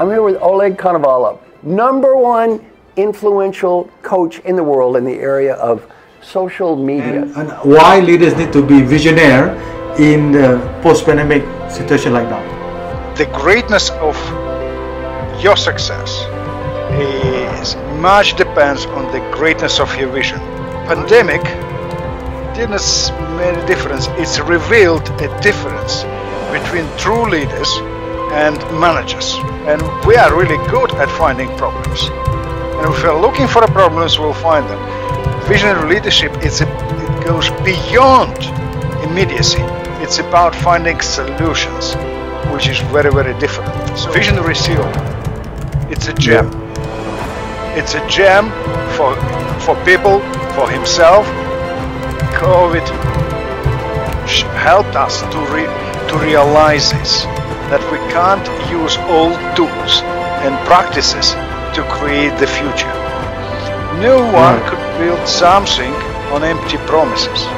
I'm here with Oleg Konovalov, number one influential coach in the world in the area of social media. And, and why leaders need to be visionary in the post-pandemic situation like that. The greatness of your success is much depends on the greatness of your vision. Pandemic didn't make a difference. It's revealed a difference between true leaders and managers. And we are really good at finding problems. And if we're looking for the problems, we'll find them. Visionary leadership is a, it goes beyond immediacy. It's about finding solutions, which is very, very different. So visionary CEO, it's a gem. It's a gem for for people, for himself. COVID helped us to re, to realize this that we can't use old tools and practices to create the future. No one hmm. could build something on empty promises.